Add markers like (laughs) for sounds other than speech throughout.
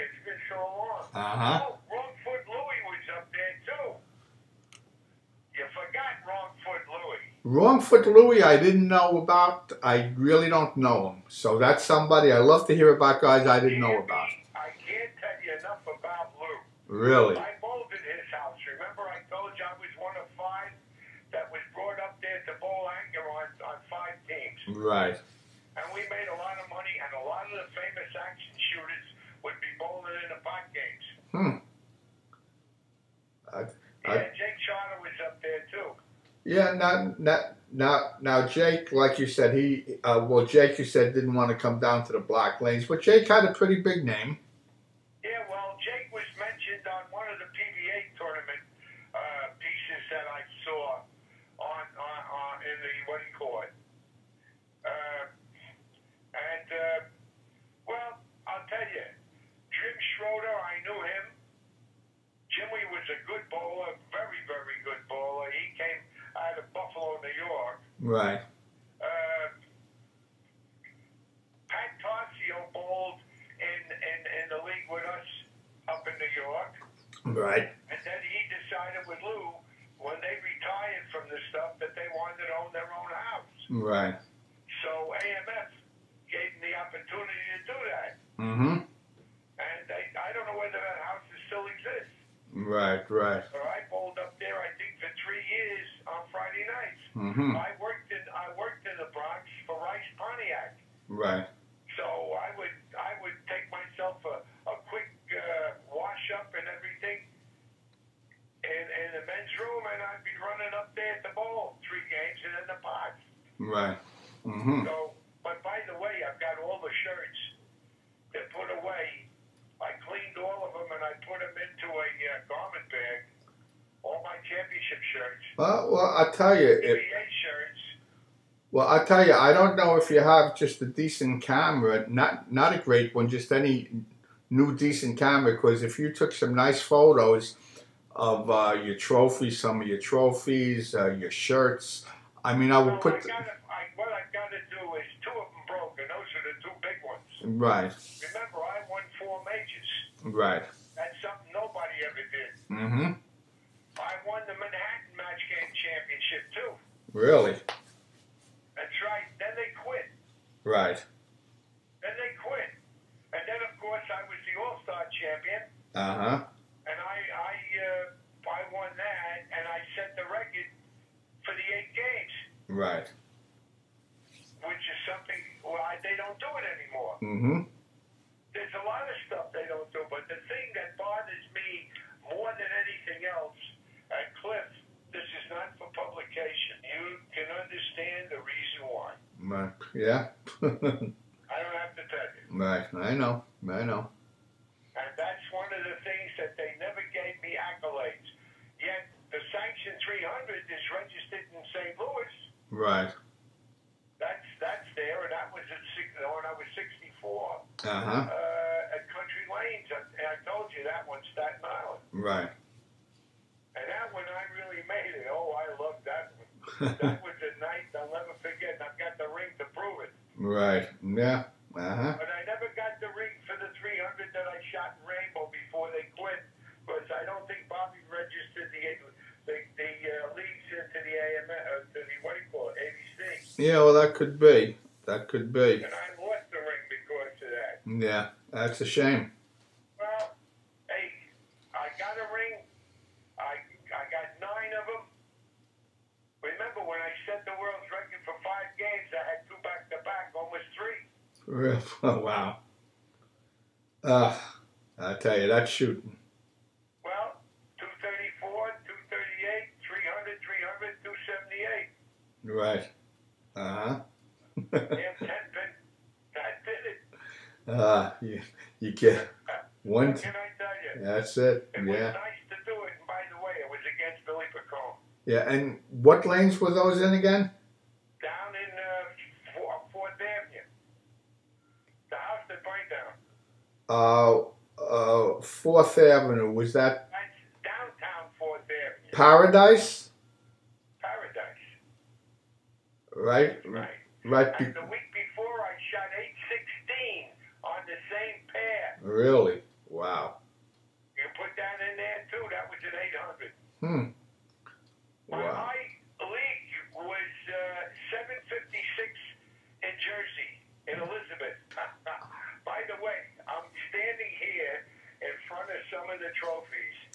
It's been so long. Uh-huh. Oh, Wrongfoot Louie was up there too. You forgot Wrongfoot Louie. Wrongfoot Louie, I didn't know about. I really don't know him. So that's somebody I love to hear about guys I didn't know about. I can't tell you enough about Lou. Really? I bowled at his house. Remember I told you I was one of five that was brought up there to bowl anchor on, on five teams. Right. And we made a lot of money, and a lot of the famous action shooters would be bowling in the pot games. Hmm. I, I, Yeah, Jake Charter was up there too. Yeah. Now, now, now, now, Jake, like you said, he. Uh, well, Jake, you said didn't want to come down to the Black Lanes, but Jake had a pretty big name. Yeah, well, Jake was mentioned on one of the PBA tournament uh, pieces that I saw on, on, on in the what do you call it? Uh, and uh, well, I'll tell you, Jim Schroeder, I knew him. Jimmy was a good bowler, very, very good bowler. He came out of Buffalo, New York. Right. Uh, Pat Tarsio bowled in, in, in the league with us up in New York. Right. And then he decided with Lou, when they retired from this stuff, that they wanted to own their own house. Right. So AMF gave them the opportunity to do that. Mm-hmm. And they, I don't know whether that house still exists. Right. Right. But I bowled up there, I think, for three years on Friday nights. Mm-hmm. I I worked in the Bronx for Rice Pontiac. Right. So I would I would take myself a, a quick uh, wash up and everything in, in the men's room, and I'd be running up there at the bowl, three games, and then the pots. Right. Mm-hmm. So, but by the way, I've got all the shirts that put away. I cleaned all of them and I put them into a uh, garment bag. All my championship shirts, Well, well, I tell you, it, shirts. Well, I tell you, I don't know if you have just a decent camera, not not a great one, just any new decent camera. Because if you took some nice photos of uh, your trophies, some of your trophies, uh, your shirts, I mean, I Well, would put. I gotta, I, what I've got to do is two of them broke, and those are the two big ones. Right, Remember, I won four majors. right. That's something nobody ever did. Mm-hmm. I won the Manhattan Match Game Championship too. Really. That's right. Then they quit. Right. Then they quit. And then, of course, I was the All Star champion, Uh huh. and I I uh, I won that, and I set the record for the eight games, Right. which is something well, I, they don't do it anymore. Mm-hmm. There's a lot of stuff they don't do, but the thing that bothers me more than anything else, uh, Cliff, this is not for publication. You can understand the reason Yeah. I don't have to tell you. right. I know. I know. And that's one of the things that they never gave me accolades. Yet the Sanction 300 is registered in St. Louis. Right. That's that's there, and that was at six, when I was 64 Uh huh. uh, at Country Lanes. And I told you that one, Staten Island. Right. And that one, I really made it. Oh, I love that one. That (laughs) was a night I'll never forget. and I've got the ring to prove it. Right. Yeah. Uh huh. But I never got the ring for the 300 that I shot in Rainbow before they quit, because I don't think Bobby registered the the, the uh, leagues into the AM, uh, to the what do you call it, ABC, Yeah. Well, that could be. That could be. and I lost the ring because of that. Yeah. That's a shame. Well, hey, I got a ring. I I got nine of them. Remember when I set the world's record for five games? I had two back to back, almost three. Real- (laughs) Oh, wow. Uh, I tell you, that's shooting. Well, 234, 238, 300, 300, 278. Right. Uh huh. Damn (laughs) 10 pin. That did it. uh, you, you get one. What can I tell you? That's it. It was nice to do it. And by the way, it was against Billy Picone. Yeah. And what lanes were those in again? uh, uh, Fourth Avenue. Was that That's downtown Fourth Avenue? Paradise? Paradise. Right. Right. Right. And the week before, I shot eight sixteen on the same pad. Really? Wow. You put that in there too. That was an eight hundred. Hmm. Wow. Well, my league was uh, seven fifty six in Jersey in Elizabeth.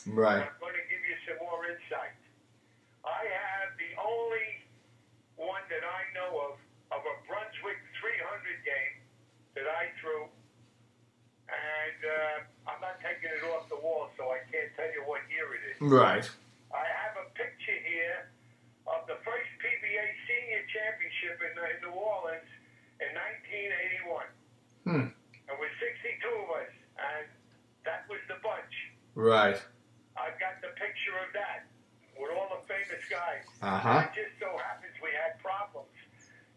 Right. I'm going to give you some more insight. I have the only one that I know of of a Brunswick 300 game that I threw, and uh, I'm not taking it off the wall, so I can't tell you what year it is. Right. I have a picture here of the first PBA Senior Championship in, in New Orleans in 1981. Hmm. There was 62 of us, and that was the bunch. Right. I've got the picture of that with all the famous guys. Uh huh. It just so happens we had problems.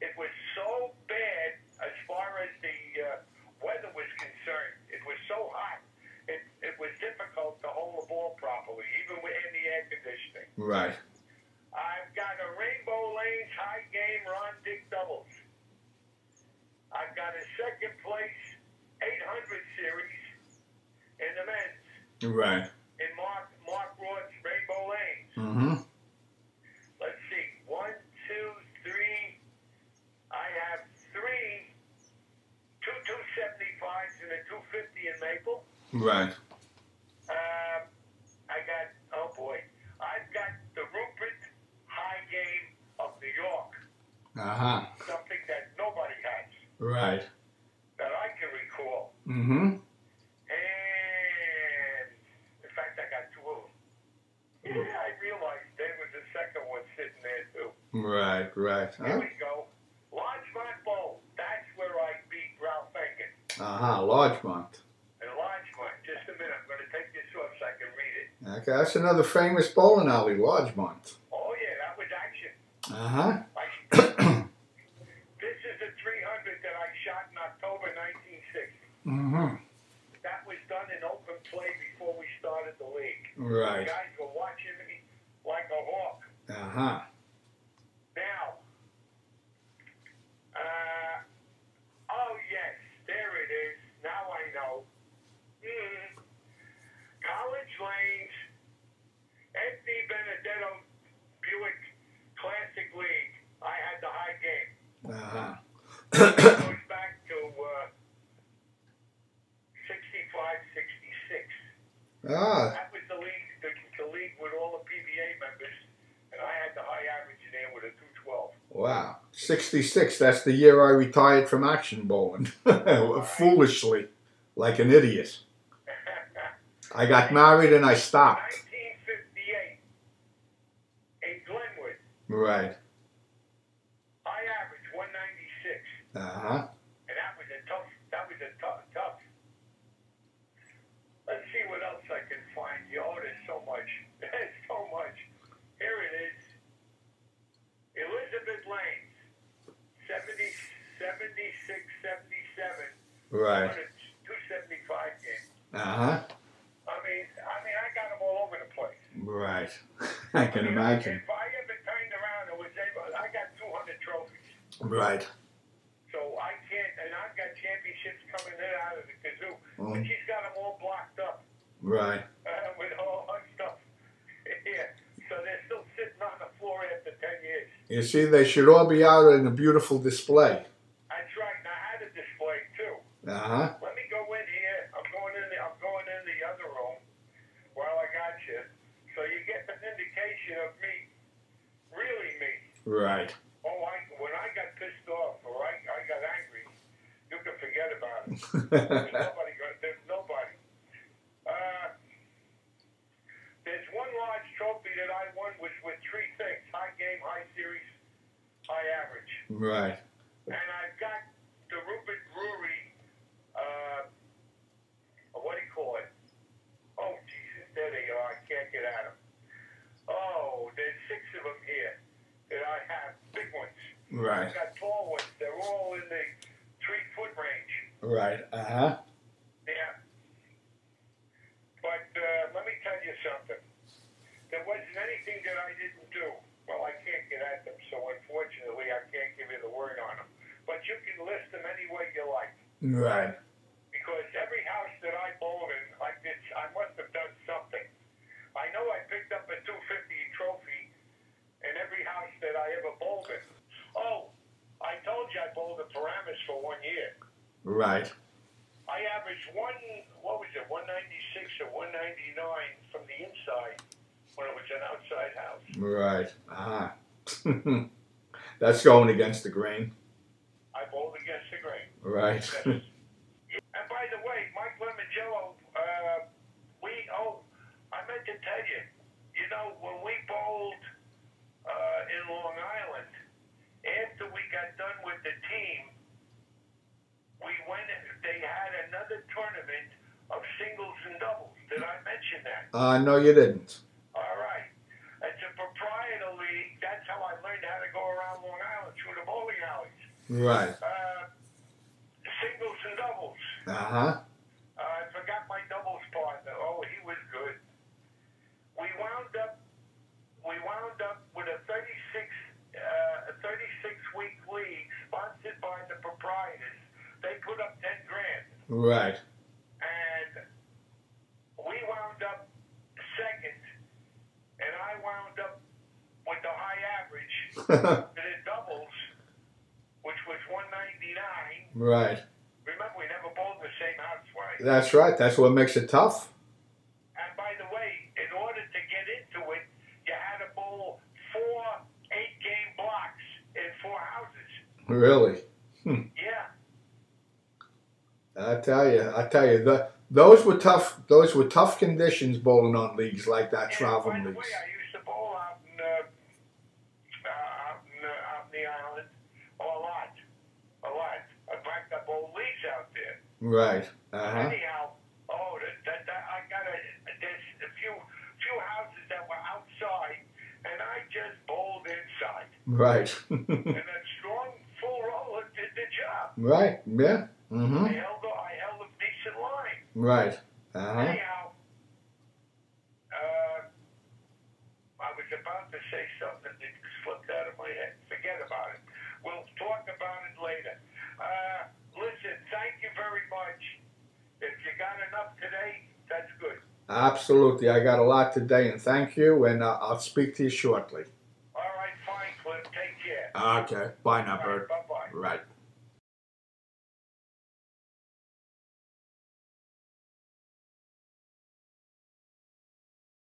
It was so bad as far as the uh, weather was concerned. It was so hot. It, it was difficult to hold the ball properly, even within the air conditioning. Right. I've got a Rainbow Lanes high game Ron Dick doubles. I've got a second place 800 series in the men's Right. in Mark Mark Roth's Rainbow Lanes. Mm-hmm. Let's see, one, two, three. I have three, two two seventy fives and a two fifty in Maple. Right. Um, I got oh boy, I've got the Ruppert High Game of New York, Uh huh. something that nobody has Right. that I can recall. Mm-hmm. And in fact, I got two of them. Yeah, I realized there was a second one sitting there too. Right. Right. Huh? we go. Larchmont Bowl. That's where I beat Ralph Huh. Larchmont. And Larchmont. Just a minute. I'm going to take this off so I can read it. Okay, that's another famous bowling alley, Larchmont. Oh, yeah, that was action. Uh huh. (coughs) This is the 300 that I shot in October 1960. mm-hmm. That was done in open play before we started the league. Right. Guys were watching me like a hawk. Uh huh. Now, uh, oh yes, there it is. Now I know. Mm. College Lanes, Anthony Benedetto Buick Classic League. I had the high game. Uh huh. It goes back to uh, 65, 66. ah. That was the league, the, the league with all the PBA members, and I had the high average in there with a 212. Wow. 66. That's the year I retired from action bowling. (laughs) Foolishly. Like an idiot. (laughs) I got married and I stopped. 1958 in Glenwood, Right. high average 196, Uh huh. and that was a tough. That was a tough, tough. Let's see what else I can find. You oh, there's so much. (laughs) There's so much. Here it is. Elizabeth Lanes, 70, 76, 77. Right. 275 game. Uh huh. I mean, I mean, I got them all over the place. Right. (laughs) I can mean, imagine. If I ever turned around and was able, I got 200 trophies. Right. So I can't, and I've got championships coming in out of the kazoo. Mm. But she's got them all blocked up Right. uh, with all her stuff. yeah. So they're still sitting on the floor after 10 years. You see, they should all be out in a beautiful display. That's right. And I had a display too. Uh huh. Let me go in here. I'm going in. The, I'm going in the other room while I got you, so you get an indication of me, really me. Right. Oh, I when I got pissed off or I, I got angry, you can forget about it. There's (laughs) nobody. There's nobody. Uh, there's one large trophy that I won was with three things: high game, high series, high average. Right. And I've got the Ruppert Brewery. Uh, what do you call it? Oh Jesus, there they are. I can't get at them. Oh, there's six of them here that I have, big ones. Right. I've got tall ones. They're all in the three foot range. Right. Uh huh. Yeah. But uh, let me tell you something. There wasn't anything that I didn't do. Well, I can't get at them, so unfortunately, I can't give you the word on them. But you can list them any way you like. Right. Because every house that I bowled in, I did. I must have done something. I know I picked up a 250 trophy in every house that I ever bowled in. Oh, I told you I bowled at Paramus for one year. Right. I averaged one. What was it? One ninety six or one ninety nine from the inside when it was an outside house. Right. Ah. (laughs) That's going against the grain. I bowled against the grain. Right. (laughs) And by the way, Mike Limongello, uh, we oh, I meant to tell you, you know, when we bowled uh, in Long Island, after we got done with the team, we went. They had another tournament of singles and doubles. Did I mention that? uh, no, you didn't. All right. It's a proprietor league. That's how I learned how to go around Long Island through the bowling alleys. Right. Uh, singles and doubles. Uh huh. Uh, I forgot my doubles partner. Oh, he was good. We wound up. We wound up with a 36, uh, a 36 week league sponsored by the proprietors. They put up 10 grand, Right. and we wound up second, and I wound up with the high average (laughs) for the doubles, which was 199. Right. Remember, we never bowled the same house twice. That's right. That's what makes it tough. And by the way, in order to get into it, you had to bowl four eight game blocks in four houses. Really. Hmm. Yeah. I tell you. I tell you. The those were tough. Those were tough conditions bowling on leagues like that. And Travel by the leagues. way, I used to bowl out in, uh, uh, out, in uh, out in the island a lot. A lot. In fact, I bowled leagues out there. Right. Uh huh. Anyhow, oh, that, that, that, I got a, there's a few, few houses that were outside, and I just bowled inside. Right. (laughs) and that strong full roller did the job. right. Yeah. I Mhm. held a, I held a decent line. Right. Uh huh. Anyhow, uh, I was about to say something that slipped out of my head. Forget about it. We'll talk about it later. Uh, listen, thank you very much. If enough today, that's good. Absolutely. I got a lot today, and thank you. And uh, I'll speak to you shortly. All right, fine, Cliff. Take care. Okay. Bye now, Bert. Right.